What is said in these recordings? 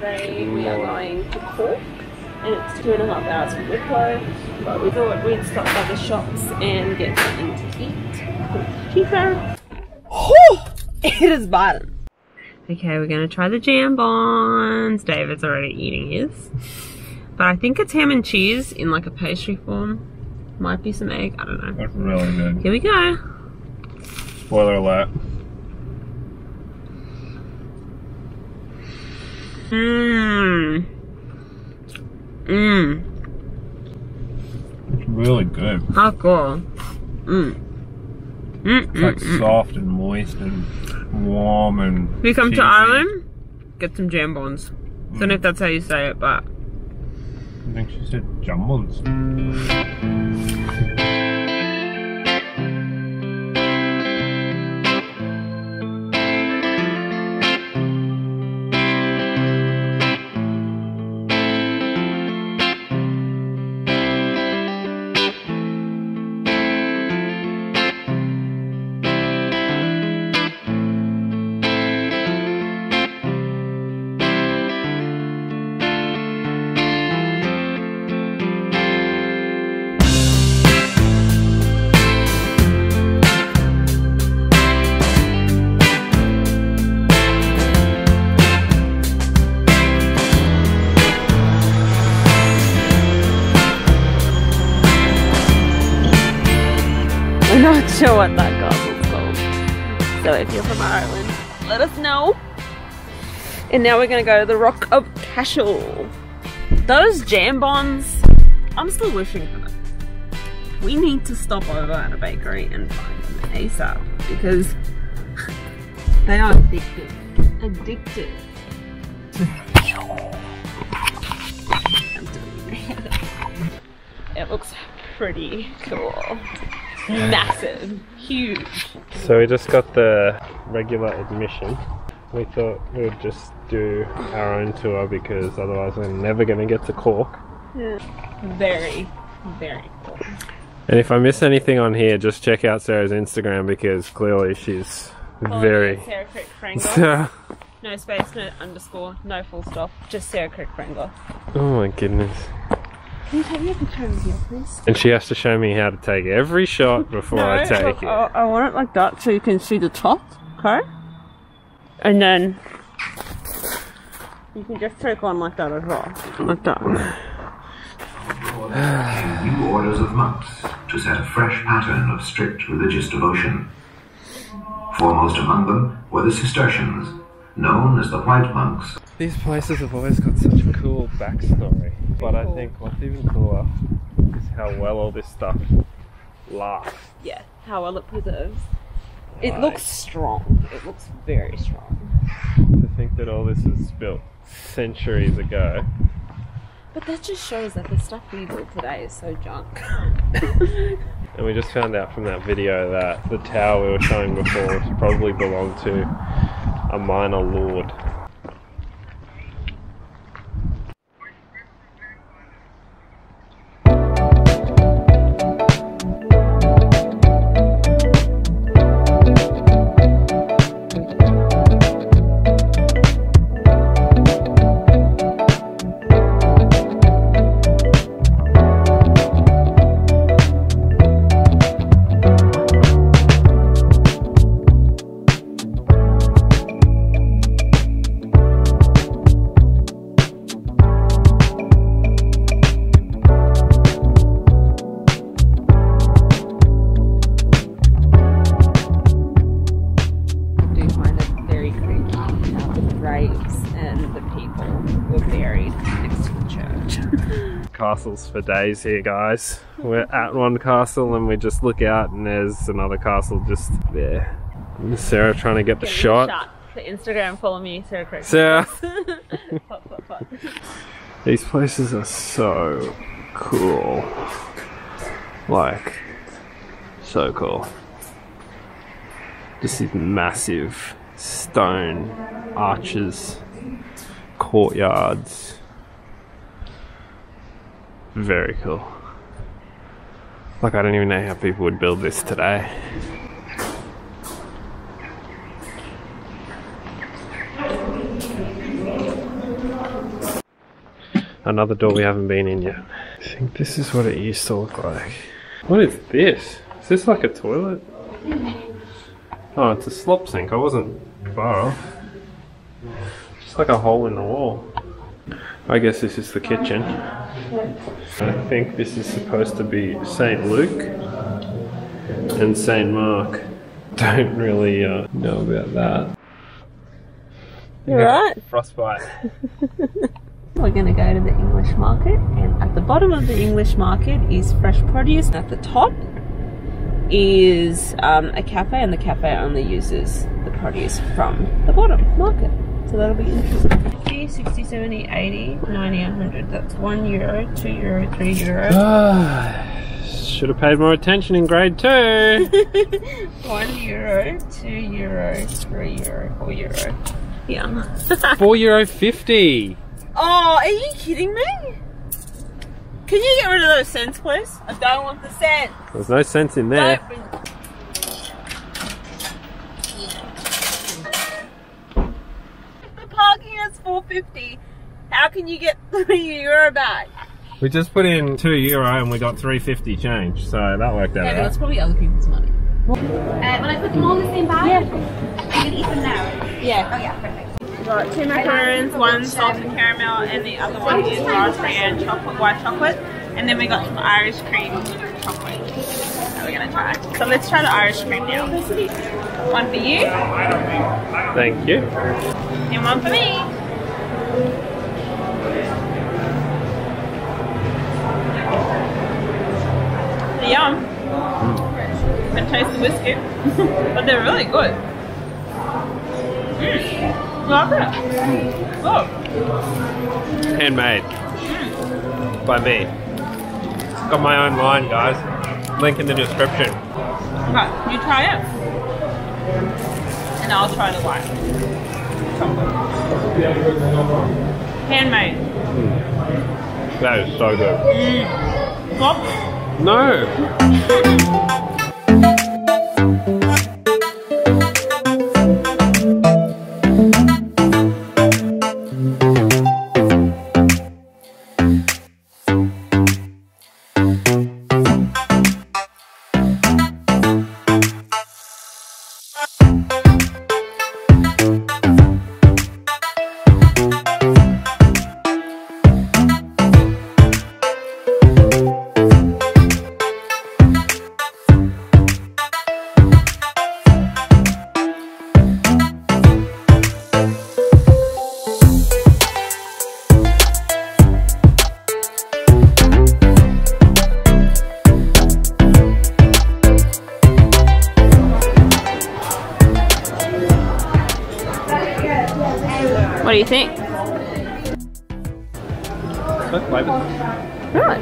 Today we are going to Cork and it's two and a half hours from Wicklow. But we thought we'd stop by the shops and get something to eat. It's cheaper. it is bad. Okay, we're gonna try the jambons. David's already eating his. But I think it's ham and cheese in like a pastry form. Might be some egg, I don't know. That's really good. Here we go. Spoiler alert. Mmm. Mmm. It's really good. How cool. Mmm. Mm, It's like mm, mm. soft and moist and warm and. We come to. Ireland, get some jambons. Don't know if that's how you say it, but I think she said jumbles. We're not sure what that castle's called. So if you're from Ireland, let us know. And now we're gonna go to the Rock of Cashel. Those jambons, I'm still wishing for them. We need to stop over at a bakery and find them ASAP because they are addictive. Addictive. I'm. It looks pretty cool. Massive. Huge. So we just got the regular admission. We thought we would just do our own tour because otherwise we're never going to get to Cork. Yeah. Very, very cool. And if I miss anything on here, just check out Sarah's Instagram because clearly she's very. Sarah Crick. No space, no underscore, no full stop. Just Sarah Crick Frangos. Oh my goodness. Can you take me a picture over here, please? And she has to show me how to take every shot before I take it. I, I want it like that so you can see the top, okay? And then you can just take one like that as well. Like that. new orders of monks to set a fresh pattern of strict religious devotion. Foremost among them were the Cistercians, known as the White Monks. These places have always got such a cool backstory. But I think what's even cooler is how well all this stuff lasts. Yeah, how well it preserves. It looks strong. It looks very strong. To think that all this was built centuries ago. But that just shows that the stuff we build today is so junk. And we just found out from that video that the tower we were showing before probably belonged to a minor lord. Castles for days here, guys. We're at one castle and we just look out and there's another castle just there. Sarah trying to get the Get me shot. For Instagram, follow me, Sarah Craig. Sarah. Pop, pop, pop. These places are so cool. Like, so cool. Just these massive stone arches, courtyards. Very cool. Like, I don't even know how people would build this today. Another door we haven't been in yet. I think this is what it used to look like. What is this? Is this like a toilet? Oh, it's a slop sink. I wasn't far off. It's like a hole in the wall. I guess this is the kitchen. I think this is supposed to be St. Luke and St. Mark. Don't really uh, know about that. You alright? Frostbite. We're going to go to the English market, and at the bottom of the English market is fresh produce. At the top is um, a cafe, and the cafe only uses the produce from the bottom market. So that'll be interesting. 50, 60, 70, 80, 90, 100. That's 1 euro, 2 euro, 3 euro. Ah, Should have paid more attention in grade two. 1 euro, 2 euro, 3 euro, 4 euro. Yeah. Four euro fifty. oh, are you kidding me? Can you get rid of those cents, please? I don't want the cents. There's no sense in there. Don't 50. how can you get three euro back we just put in two euro and we got 350 change so that worked out yeah, right. that's probably other people's money uh, when I put them all in the same bag, yeah. you can eat them now. Yeah. Oh yeah, perfect. We got two macarons, one salted caramel, and the other one is raspberry and chocolate, white chocolate. And then we got some Irish cream chocolate that we're gonna try. So let's try the Irish cream now. One for you. Thank you. And one for me. Yum. Can taste the biscuit, but they're really good. Mm. Love it. Look. Handmade by me. Got my own line, guys. Link in the description. Okay, you try it. And I'll try the white. Handmade. Hmm. That is so good. Mm. Flop. No. What do you think? Really?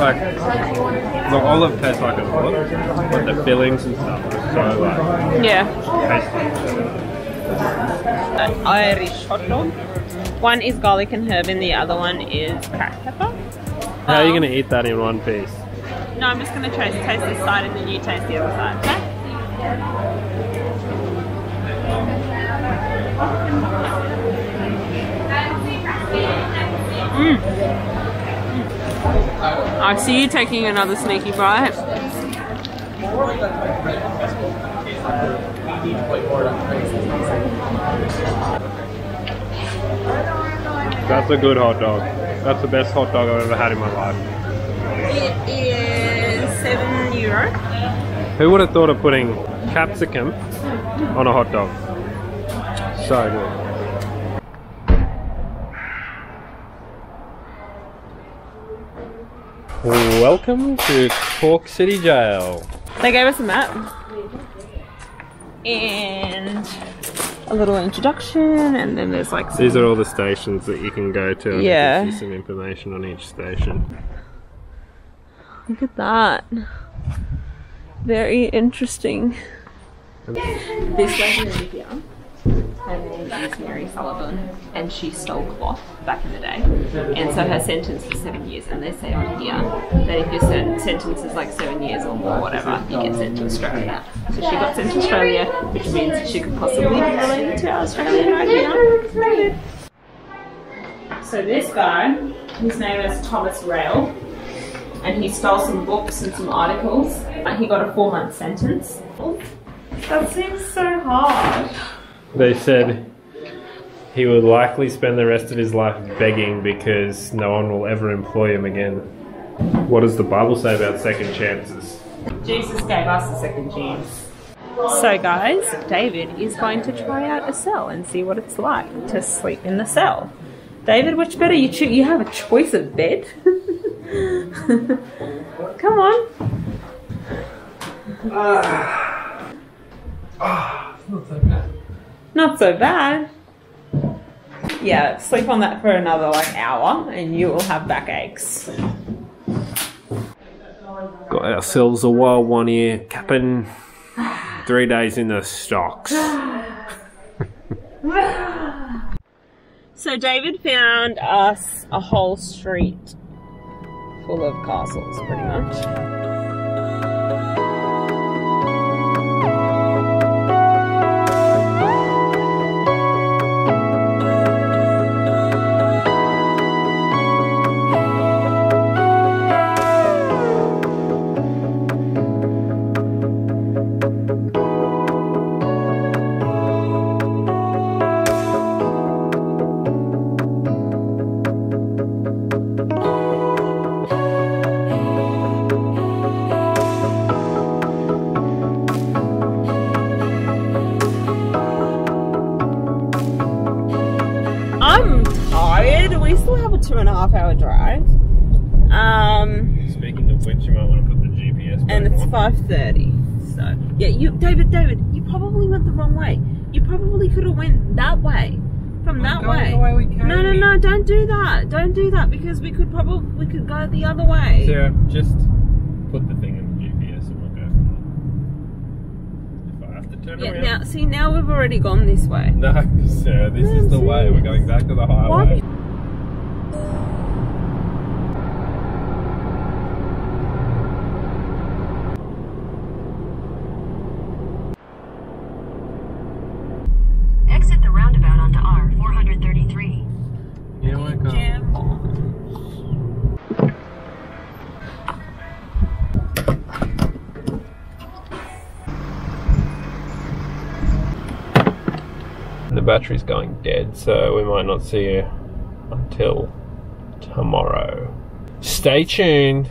Like the olive tastes like a olive, but the fillings and stuff are so like Yeah. tasty. An Irish hot dog. One is garlic and herb and the other one is cracked pepper. How are you Um, gonna eat that in one piece? No, I'm just gonna taste, taste this side and then you taste the other side, okay? Mm. I see you taking another sneaky bite. That's a good hot dog. That's the best hot dog I've ever had in my life. It is seven euro. Who would have thought of putting capsicum on a hot dog? So good. Welcome to Cork City Jail. They gave us a map and a little introduction, and then there's like some These are all the stations that you can go to and Yeah. you can see some information on each station. Look at that. Very interesting. This lady over here, her name is Mary Sullivan, and she stole cloth back in the day. And so her sentence was seven years, and they say on here that if your sen- sentence is like seven years or more, whatever, you get sent to Australia. So she got sent to Australia, which means she could possibly be related to Australian right here. So this guy His name is Thomas Rail, and he stole some books and some articles. And he got a four month sentence. That seems so hard. They said he would likely spend the rest of his life begging because no one will ever employ him again. What does the Bible say about second chances? Jesus gave us a second chance. So, guys, David is going to try out a cell and see what it's like to sleep in the cell. David, which bed are you choosing? You have a choice of bed. Come on. Ah. Ah. Not so bad. Yeah, sleep on that for another like hour and you will have backaches. Got ourselves a wild one here, capping three days in the stocks. So David found us a whole street full of castles, pretty much. Half hour drive. Um, Speaking of which, you might want to put the GPS back and it's five thirty. So yeah, you, David, David, you probably went the wrong way. You probably could have went that way, from that going way. the way we came. No, no, no! Don't do that. Don't do that because we could probably we could go the other way. Sarah, just put the thing in the GPS and we'll go from there. If I have to turn Yeah. around. Now, see, now we've already gone this way. No, Sarah, this is the way. We're going back to the highway. Exit Here we go. Jam. The battery's going dead, so we might not see you until tomorrow. Stay tuned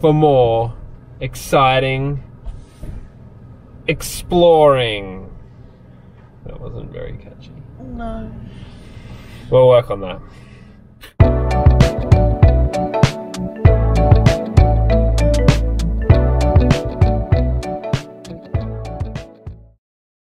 for more exciting exploring. That wasn't very catchy. No. We'll work on that.